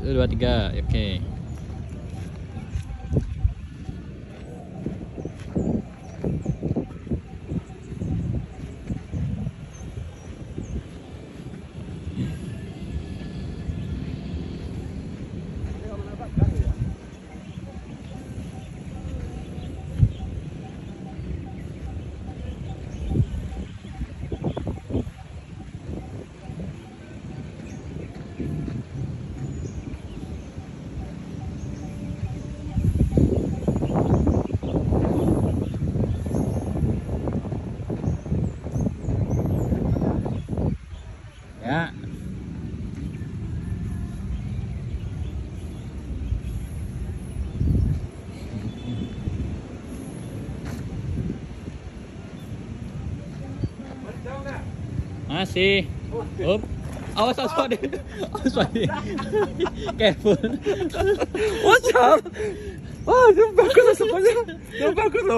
Dua, tiga. Oke. Ya. Masih. Up. Awas awas Pak. Awas Pak. Careful. What's up? Wah, dia bagus lah semuanya. Bagus loh.